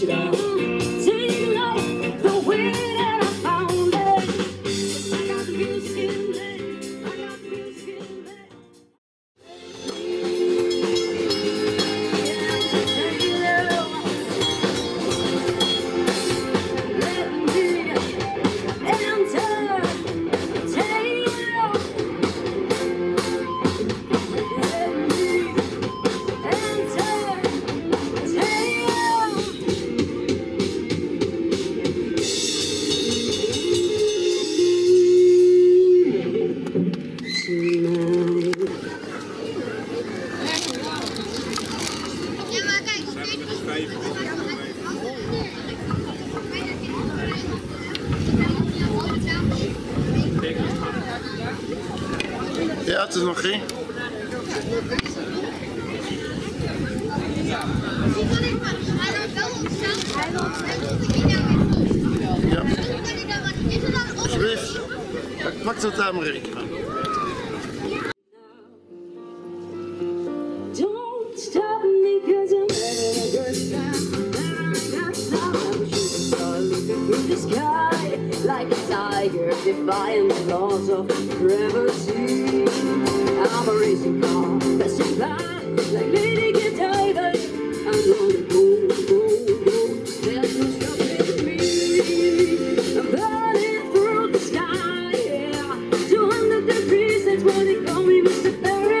tirar Het is nog geen. Ja. Alsjeblieft. Ik pak het aan mijn rekening. Like a tiger defying the laws of gravity raising all passing by like Lady I'm gonna go, go, go. There's me. I'm burning through the sky. Yeah. 200 degrees, that's they call me, Mr. Fahrenheit.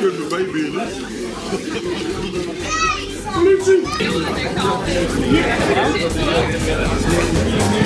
Here's the baby in it. Let's see.